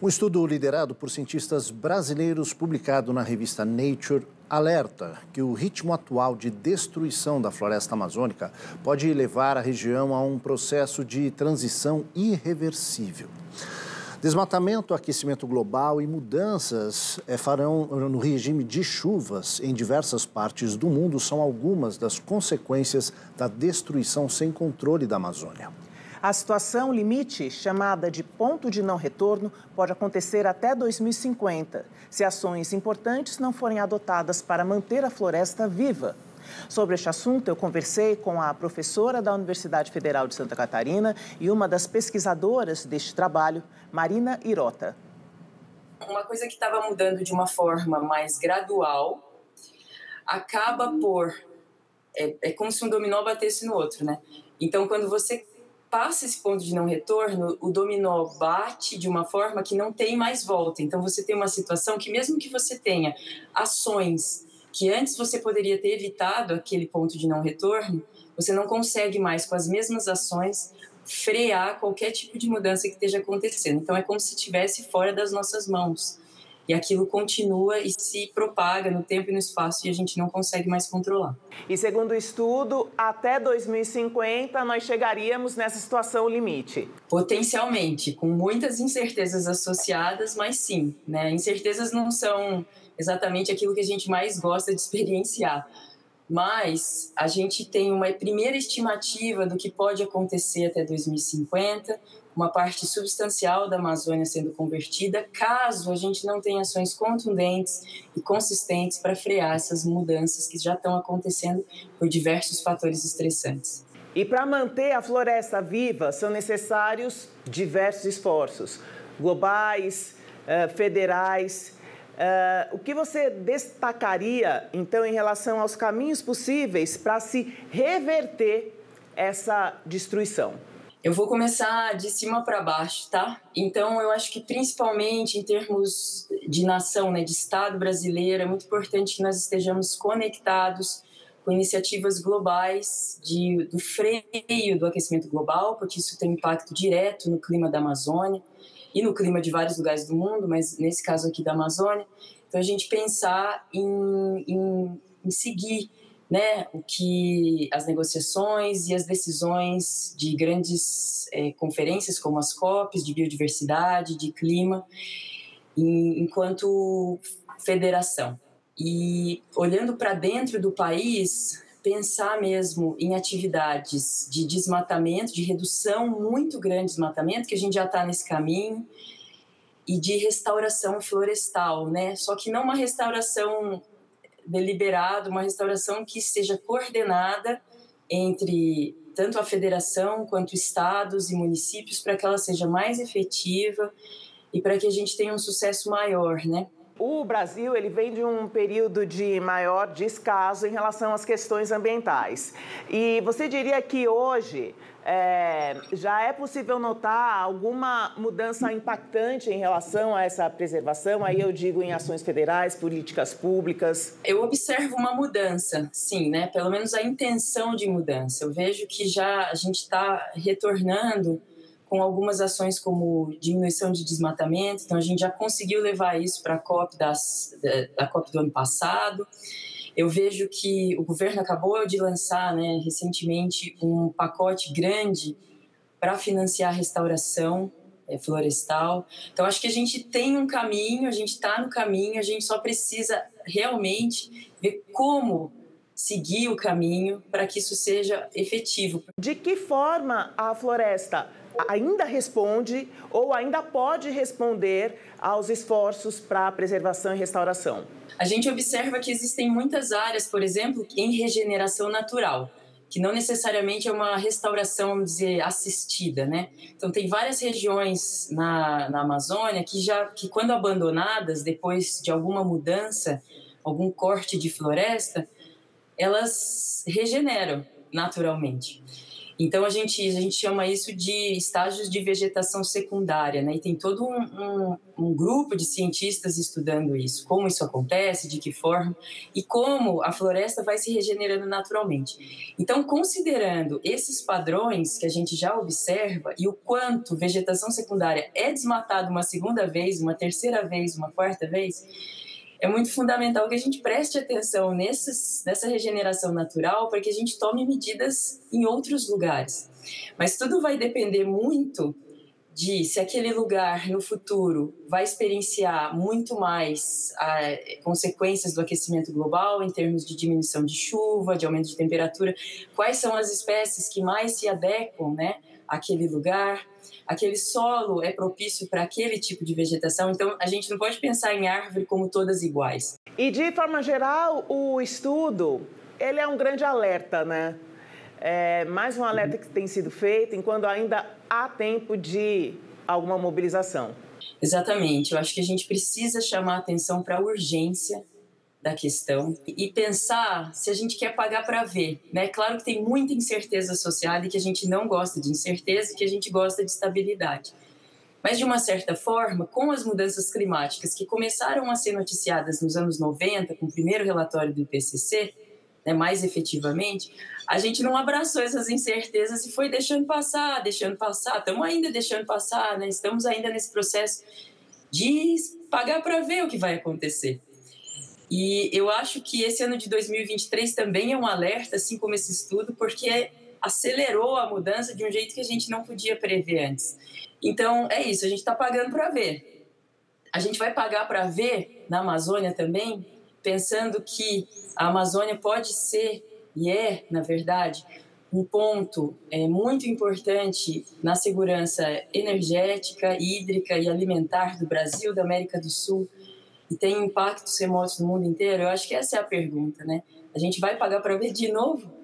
Um estudo liderado por cientistas brasileiros, publicado na revista Nature, alerta que o ritmo atual de destruição da floresta amazônica pode levar a região a um processo de transição irreversível. Desmatamento, aquecimento global e mudanças é, farão no regime de chuvas em diversas partes do mundo são algumas das consequências da destruição sem controle da Amazônia. A situação limite, chamada de ponto de não retorno, pode acontecer até 2050, se ações importantes não forem adotadas para manter a floresta viva. Sobre este assunto, eu conversei com a professora da Universidade Federal de Santa Catarina e uma das pesquisadoras deste trabalho, Marina Irota. Uma coisa que estava mudando de uma forma mais gradual acaba por. É, é como se um dominó batesse no outro, né? Então, quando você passa esse ponto de não retorno, o dominó bate de uma forma que não tem mais volta. Então você tem uma situação que mesmo que você tenha ações que antes você poderia ter evitado aquele ponto de não retorno, você não consegue mais com as mesmas ações frear qualquer tipo de mudança que esteja acontecendo. Então é como se estivesse fora das nossas mãos e aquilo continua e se propaga no tempo e no espaço e a gente não consegue mais controlar. E segundo o estudo, até 2050 nós chegaríamos nessa situação limite. Potencialmente, com muitas incertezas associadas, mas sim, né? Incertezas não são exatamente aquilo que a gente mais gosta de experienciar. Mas a gente tem uma primeira estimativa do que pode acontecer até 2050, uma parte substancial da Amazônia sendo convertida, caso a gente não tenha ações contundentes e consistentes para frear essas mudanças que já estão acontecendo por diversos fatores estressantes. E para manter a floresta viva são necessários diversos esforços globais, eh, federais. Eh, o que você destacaria, então, em relação aos caminhos possíveis para se reverter essa destruição? Eu vou começar de cima para baixo, tá? Então, eu acho que principalmente em termos de nação, né, de Estado brasileiro, é muito importante que nós estejamos conectados com iniciativas globais de, do freio do aquecimento global, porque isso tem impacto direto no clima da Amazônia e no clima de vários lugares do mundo, mas nesse caso aqui da Amazônia. Então, a gente pensar em, em, em seguir né, o que as negociações e as decisões de grandes é, conferências como as COPs de biodiversidade, de clima, em, enquanto federação. E olhando para dentro do país, pensar mesmo em atividades de desmatamento, de redução muito grande de desmatamento, que a gente já está nesse caminho, e de restauração florestal, né? Só que não uma restauração deliberado uma restauração que seja coordenada entre tanto a federação quanto estados e municípios para que ela seja mais efetiva e para que a gente tenha um sucesso maior, né? O Brasil ele vem de um período de maior descaso em relação às questões ambientais. E você diria que hoje é, já é possível notar alguma mudança impactante em relação a essa preservação? Aí eu digo em ações federais, políticas públicas. Eu observo uma mudança, sim, né? Pelo menos a intenção de mudança. Eu vejo que já a gente está retornando com algumas ações como diminuição de desmatamento. Então, a gente já conseguiu levar isso para a COP das, da, COP do ano passado. Eu vejo que o governo acabou de lançar, né, recentemente, um pacote grande para financiar a restauração é, florestal. Então, acho que a gente tem um caminho, a gente está no caminho, a gente só precisa realmente ver como seguir o caminho para que isso seja efetivo. De que forma a floresta ainda responde ou ainda pode responder aos esforços para preservação e restauração? A gente observa que existem muitas áreas, por exemplo, em regeneração natural, que não necessariamente é uma restauração, vamos dizer, assistida, né? Então tem várias regiões na, na Amazônia que já, que quando abandonadas, depois de alguma mudança, algum corte de floresta, elas regeneram naturalmente. Então a gente, a gente chama isso de estágios de vegetação secundária, né? E tem todo um, um, um, grupo de cientistas estudando isso, como isso acontece, de que forma e como a floresta vai se regenerando naturalmente. Então, considerando esses padrões que a gente já observa e o quanto vegetação secundária é desmatada uma segunda vez, uma terceira vez, uma quarta vez, é muito fundamental que a gente preste atenção nessa regeneração natural para que a gente tome medidas em outros lugares. Mas tudo vai depender muito de se aquele lugar no futuro vai experienciar muito mais ah, consequências do aquecimento global em termos de diminuição de chuva, de aumento de temperatura, quais são as espécies que mais se adequam né, àquele lugar aquele solo é propício para aquele tipo de vegetação, então a gente não pode pensar em árvore como todas iguais. E de forma geral, o estudo, ele é um grande alerta, né? É mais um alerta que tem sido feito enquanto ainda há tempo de alguma mobilização. Exatamente, eu acho que a gente precisa chamar atenção para a urgência da questão e pensar se a gente quer pagar para ver, né? Claro que tem muita incerteza associada e que a gente não gosta de incerteza e que a gente gosta de estabilidade. Mas de uma certa forma, com as mudanças climáticas que começaram a ser noticiadas nos anos 90, com o primeiro relatório do IPCC, né, mais efetivamente, a gente não abraçou essas incertezas e foi deixando passar, deixando passar. Estamos ainda deixando passar, né? Estamos ainda nesse processo de pagar para ver o que vai acontecer. E eu acho que esse ano de 2023 também é um alerta, assim como esse estudo, porque acelerou a mudança de um jeito que a gente não podia prever antes. Então, é isso, a gente está pagando para ver. A gente vai pagar para ver na Amazônia também, pensando que a Amazônia pode ser, e é, na verdade, um ponto é, muito importante na segurança energética, hídrica e alimentar do Brasil, da América do Sul e tem impactos remotos no mundo inteiro? Eu acho que essa é a pergunta, né? A gente vai pagar para ver de novo?